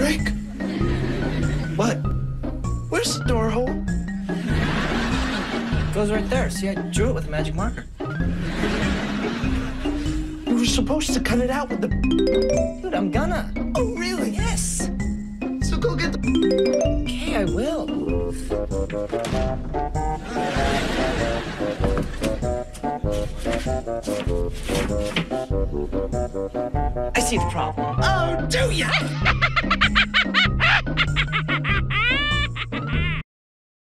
Drake? What? Where's the door hole? It Goes right there. See, I drew it with a magic marker. You were supposed to cut it out with the. Dude, I'm gonna. Oh, really? Yes. So go get the. Okay, I will. I see the problem. Oh, do ya?